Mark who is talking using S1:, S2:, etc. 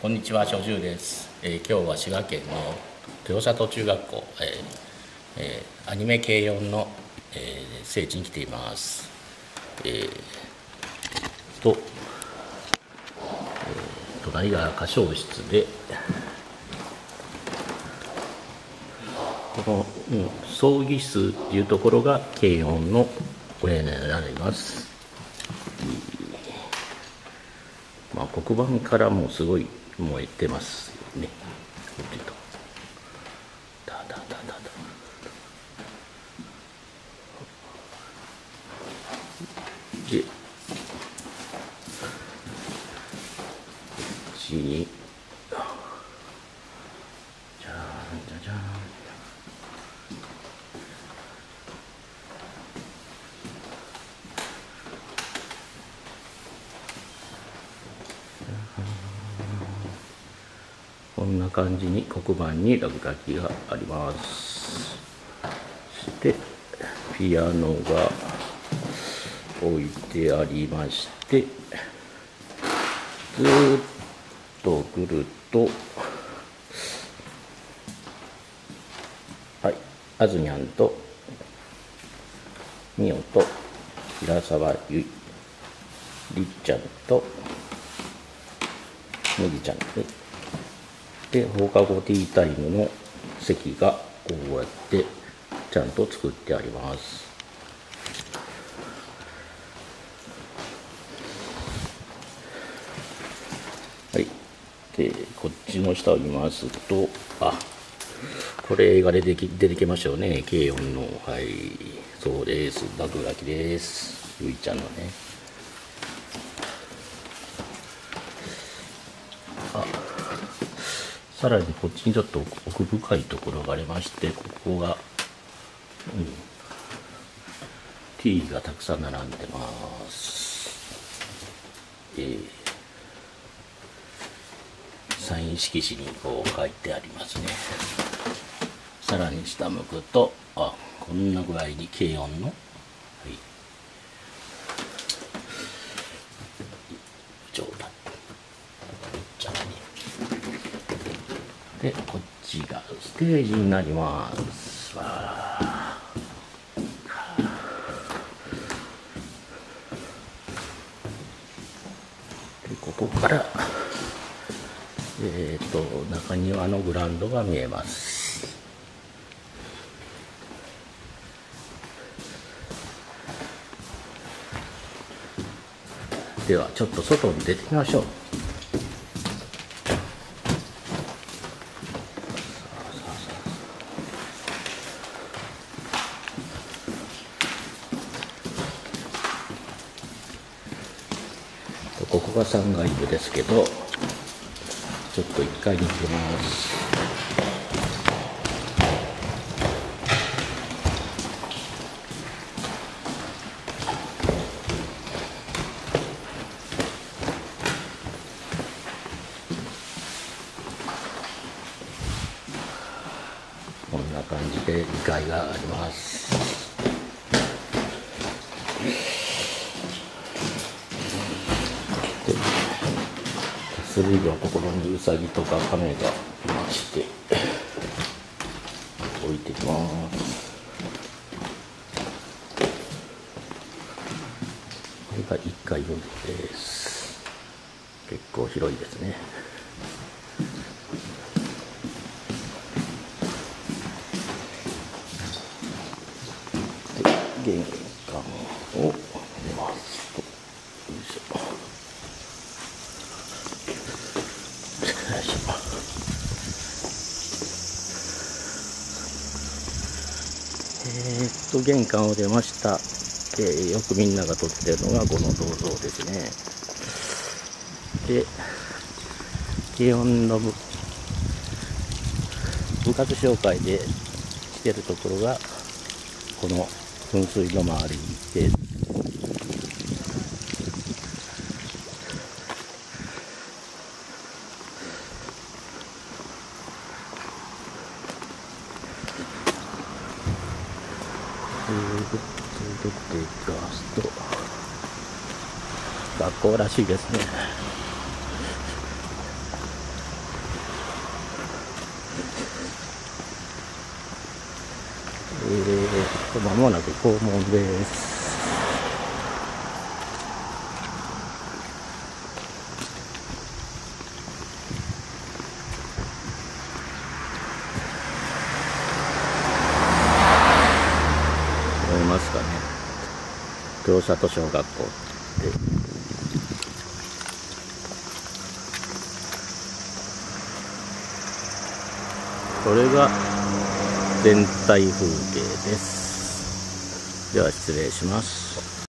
S1: こんにちは、所住です、えー今日は滋賀県の豊里中学校、えーえーアニメ軽音の、えー聖地に来ています。えーと、えー隣が歌唱室で、この、うん、葬儀室というところが軽音のお部屋になります。まあ、黒板からもすごい燃えてますよね。12んな感じに黒板に落書きがあります。そしてピアノが置いてありまして、ずっと来ると、はい、あずにゃんとみおと平沢ゆい、りっちゃんとむぎちゃんね。で放課後ティータイムの席がこうやってちゃんと作ってあります。はい。でこっちの下を見ますとあこれ映画で出てき出てきましたよね。軽音のはい。そうです。落書きです。ゆいちゃんのね。さらにこっちにちょっと奥深いところがありましてここが、うん、T がたくさん並んでます。えー。サイン色紙にこう書いてありますね。さらに下向くとあこんな具合に軽音の、はい、状態じゃあねでこっちがステージになります。わでここからえっ、と中庭のグラウンドが見えます。ではちょっと外に出てみましょう。ここが3階部ですけどちょっと1階に行きます。こんな感じで2階があります。手すりのところにウサギとかカメがいまして置いてきます。これが1階分です。結構広いですね。で玄関を出ますとよいしょよいしょえーっと玄関を出ました、えーよくみんなが撮ってるのがこの銅像ですね。で軽音の部部活紹介でしてるところがこの噴水の周りです取っていきますと学校らしいですねえー、まもなく校門です黒里小学校って。これが全体風景です。では失礼します。